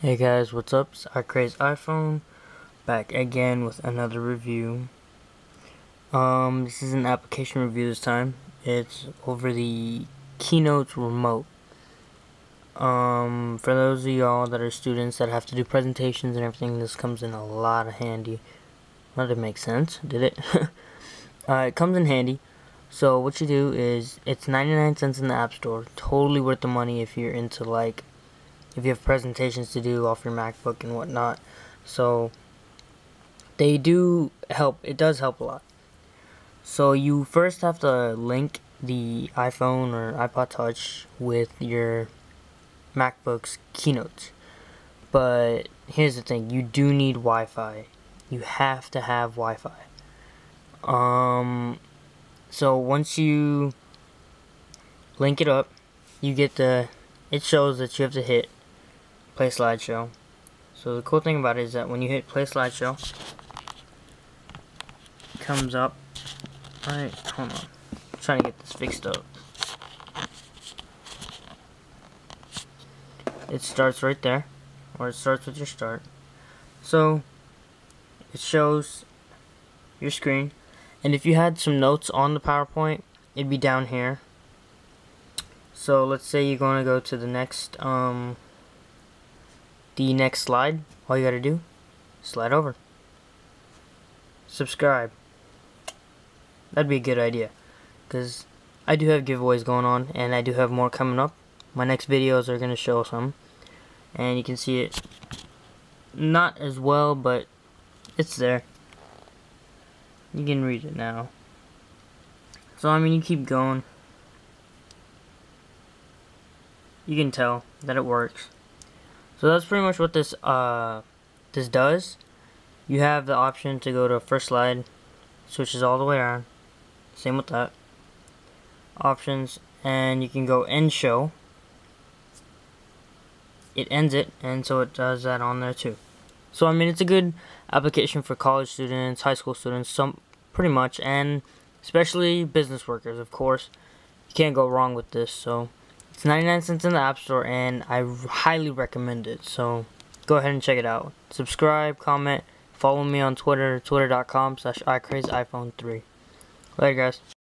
Hey guys, what's up? It's iCraze iPhone back again with another review. Um, this is an application review this time. It's over the Keynote Remote. Um, for those of y'all that are students that have to do presentations and everything, this comes in a lot of handy. Well, that make sense, did it? uh, it comes in handy. So what you do is, it's 99 cents in the App Store. Totally worth the money if you're into like if you have presentations to do off your MacBook and whatnot. So they do help. It does help a lot. So you first have to link the iPhone or iPod Touch with your MacBook's keynotes. But here's the thing, you do need Wi-Fi. You have to have Wi-Fi. Um so once you link it up, you get the it shows that you have to hit play slideshow. So the cool thing about it is that when you hit play slideshow, it comes up. Alright, hold on. I'm trying to get this fixed up. It starts right there, or it starts with your start. So it shows your screen, and if you had some notes on the PowerPoint, it'd be down here. So let's say you're going to go to the next um, the next slide, all you gotta do, slide over. Subscribe. That'd be a good idea. Because I do have giveaways going on, and I do have more coming up. My next videos are to show some. And you can see it not as well, but it's there. You can read it now. So, I mean, you keep going. You can tell that it works. So that's pretty much what this uh, this does. You have the option to go to first slide, switches all the way around. Same with that. Options, and you can go end show. It ends it, and so it does that on there too. So I mean, it's a good application for college students, high school students, some pretty much, and especially business workers, of course. You can't go wrong with this. So. It's 99 cents in the App Store, and I highly recommend it. So go ahead and check it out. Subscribe, comment, follow me on Twitter, twitter.com slash iCrazeIphone3. Later, guys.